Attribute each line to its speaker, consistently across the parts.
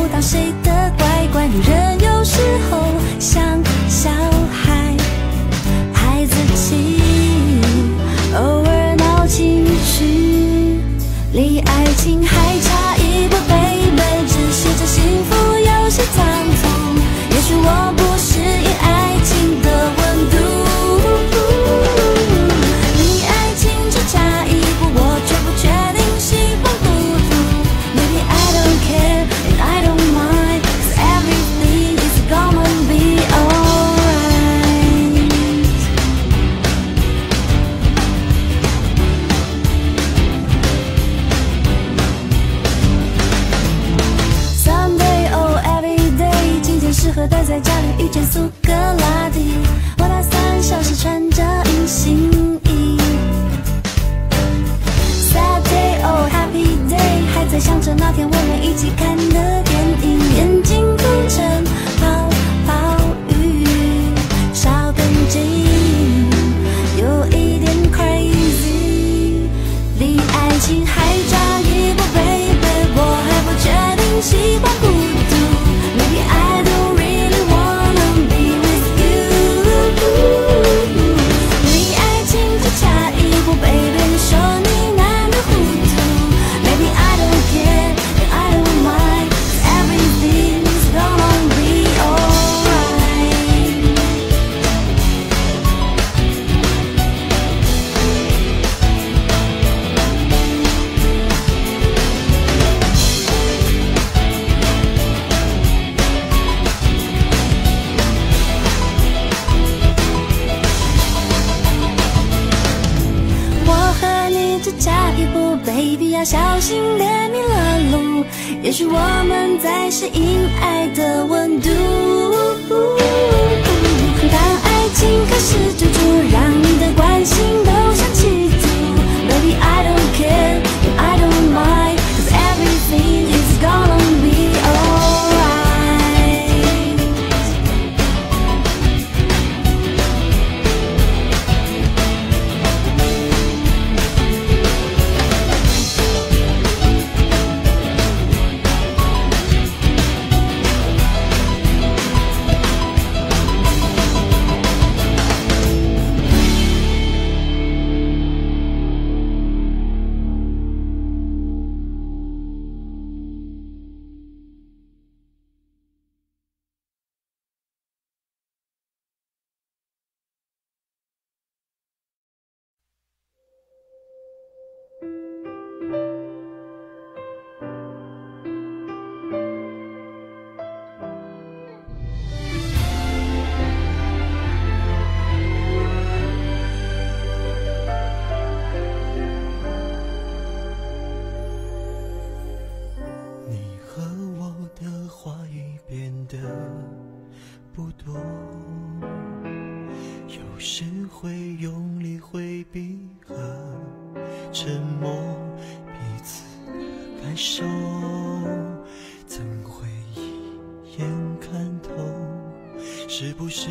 Speaker 1: 不到谁的是我们在吸引爱的
Speaker 2: 有时会用力回避和沉默，彼此感受，怎会一眼看透，是不是？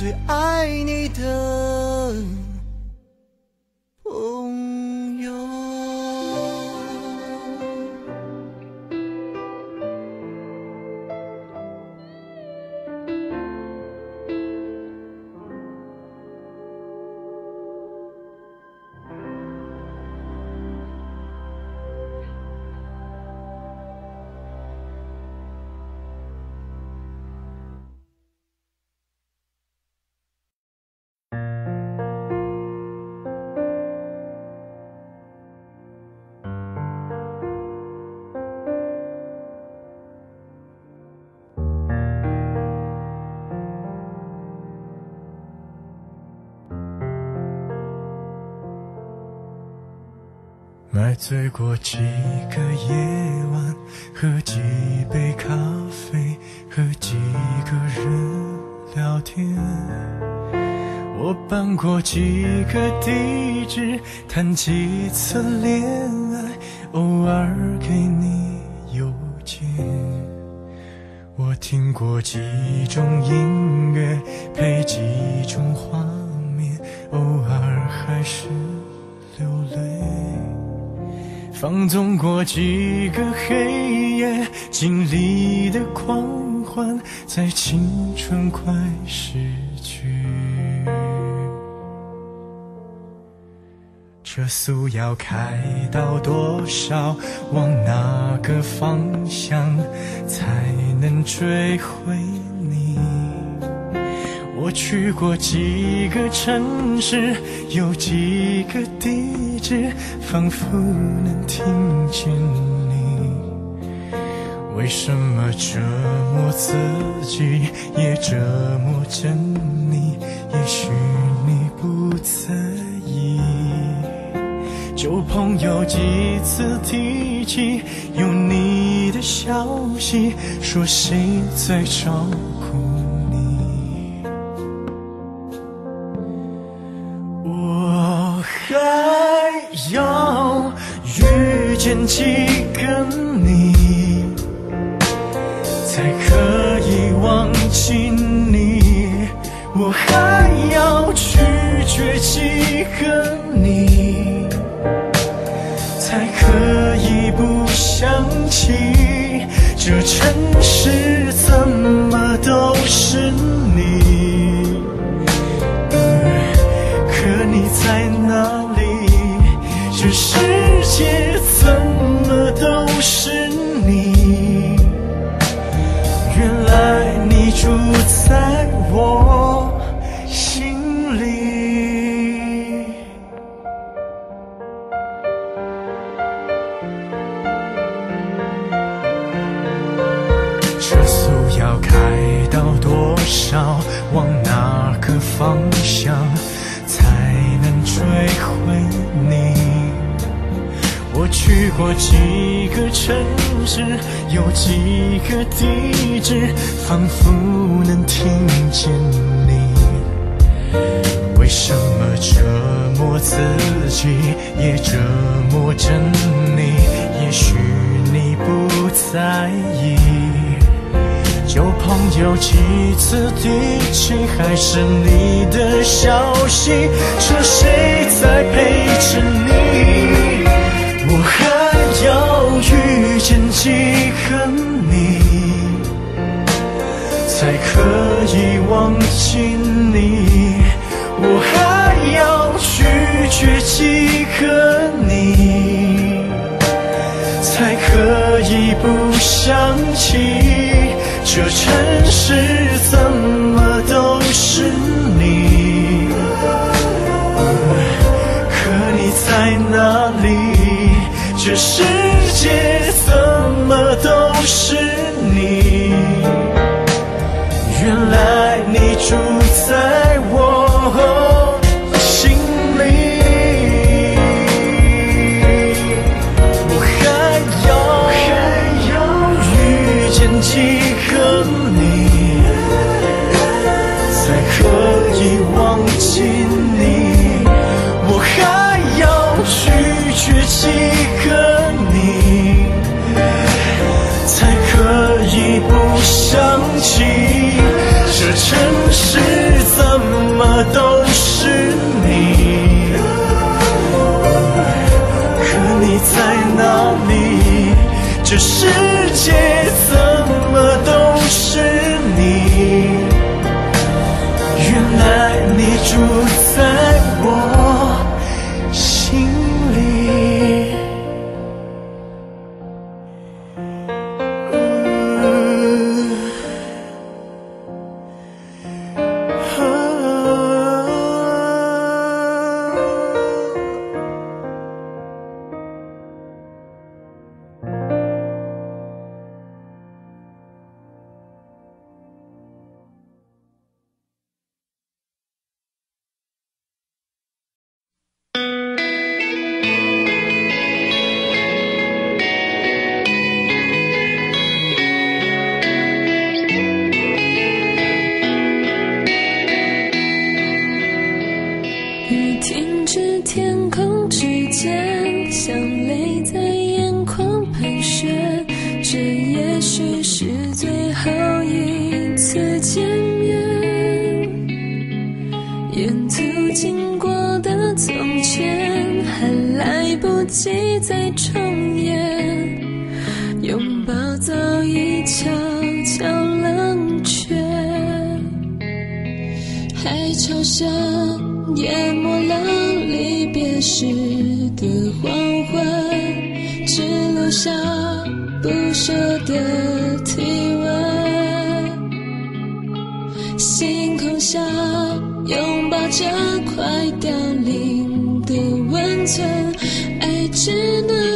Speaker 2: 最爱你的
Speaker 3: 买醉过几个夜晚，喝几杯咖啡，和几个人聊天。我搬过几个地址，谈几次恋爱，偶尔给你邮件。我听过几种音乐，配几种画面，偶尔还是放纵过几个黑夜，经历的狂欢，在青春快逝去。这速要开到多少？往哪个方向才能追回？去过几个城市，有几个地址，仿佛能听见你。为什么折磨自己，也折磨着你？也许你不在意。旧朋友几次提起有你的消息，说谁在照遇见几个你，才可以忘记你？我还要拒绝几个你，才可以不想起？这城市怎么都是你？过几个城市，有几个地址，仿佛能听见你。为什么折磨自己，也折磨着你？也许你不在意。旧朋友几次提起，还是你的消息，说谁在陪着你？我还要遇见几个你，才可以忘记你？我还要拒绝几个你，才可以不想起？这城市怎么都是你？可你在哪里？这世想起
Speaker 4: 下不舍的体温星空下拥抱着快凋零的温存爱只能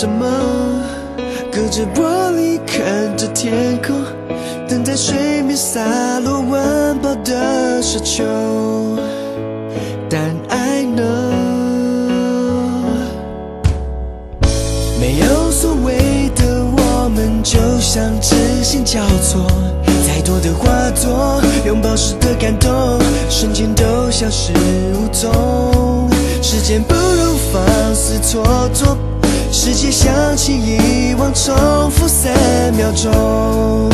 Speaker 2: 什么？隔着玻璃看着天空，等待水面洒落温饱的奢求。但爱呢？没有所谓的我们，就像知心交错。再多的话作，拥抱时的感动，瞬间都消失无踪。时间不如放肆蹉跎，世界想起遗忘，重复三秒钟。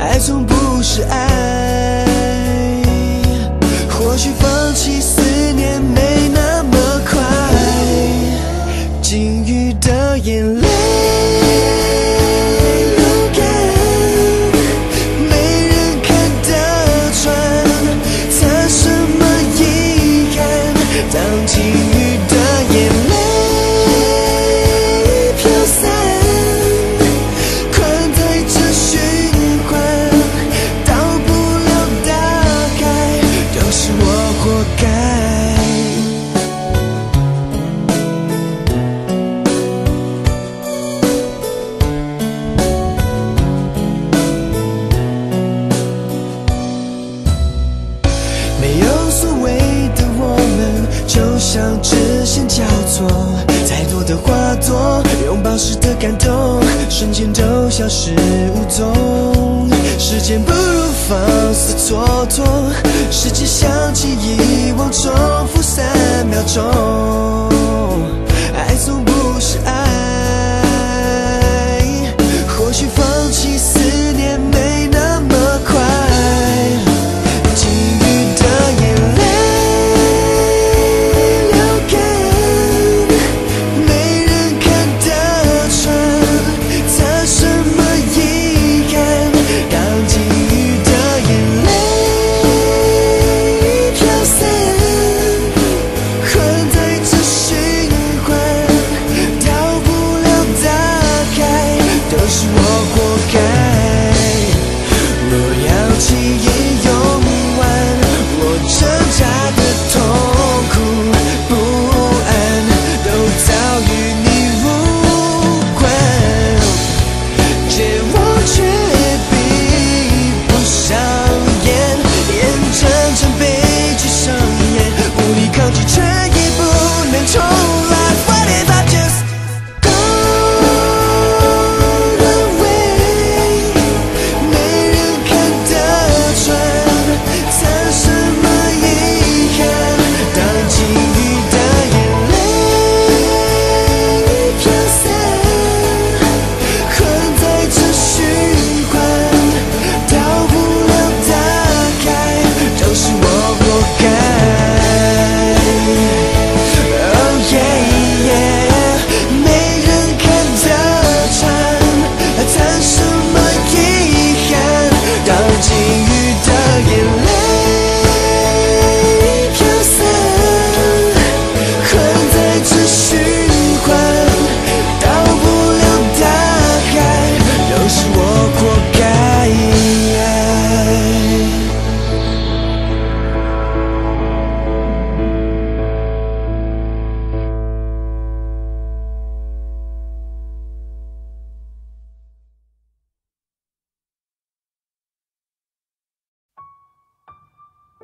Speaker 2: 爱从不是爱，或许放弃感动，瞬间都消失无踪。时间不如放肆蹉跎，时间想起遗忘，重复三秒钟。爱从不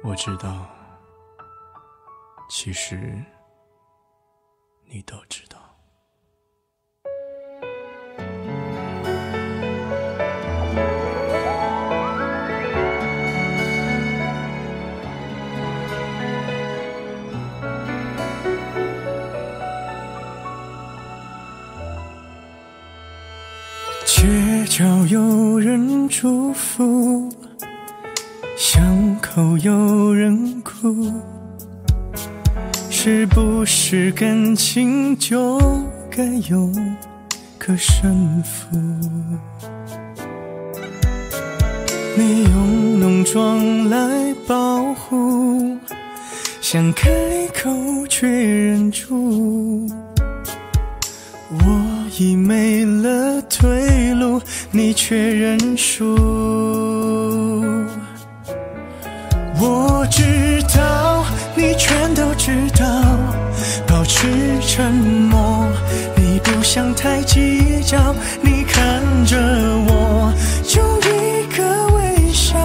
Speaker 2: 我
Speaker 3: 知道，其实你都知道。街角有人祝福，巷都有人哭，是不是感情就该有个胜负？你用浓妆来保护，想开口却忍住。我已没了退路，你却认输。我知道，你全都知道，保持沉默。你不想太计较，你看着我，就一个微笑，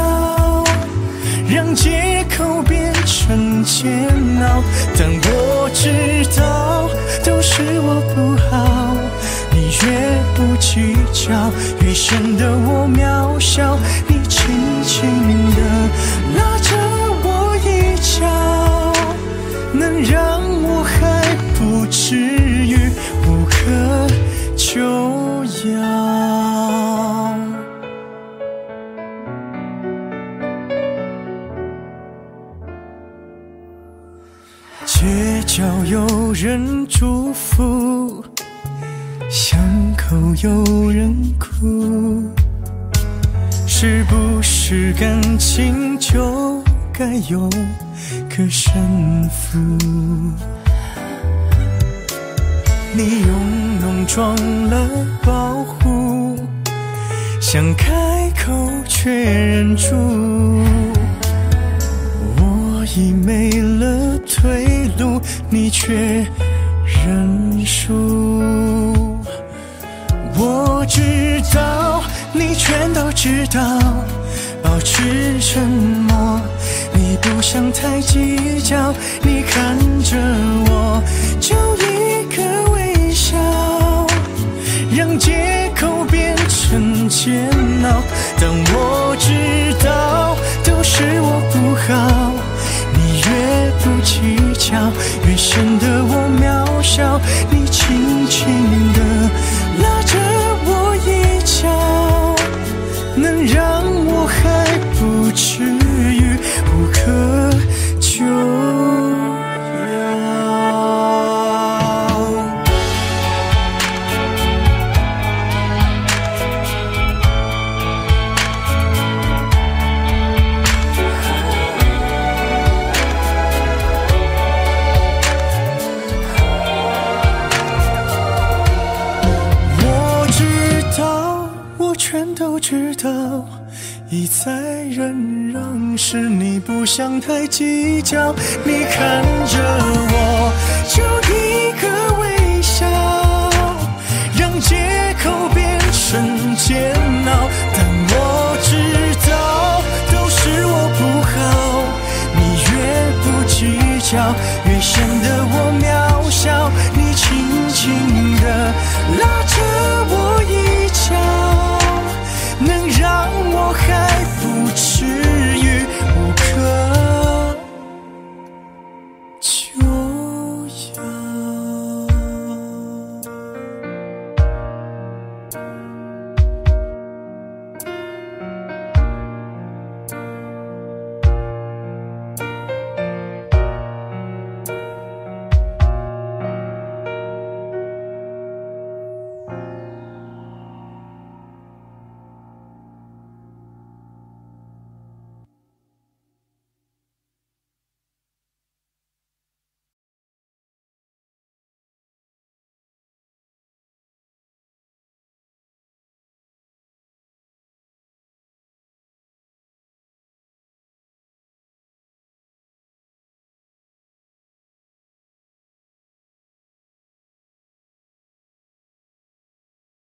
Speaker 3: 让借口变成煎熬。但我知道，都是我不好。你越不计较，越显得我渺小。你轻轻地该有个胜负？你用浓妆来保护，想开口却忍住，我已没了退路，你却认输。我知道，你全都知道，保持沉默。不想太计较，你看着我，就一个微笑，让借口变成煎熬。但我知道，都是我不好。你越不计较，越显得我渺小。你轻轻地拉着我一脚，能让我还不至道一再忍让是你不想太计较你看着我就一个微笑让借口变成煎熬但我知道都是我不好你越不计较越显得我渺小你轻轻的来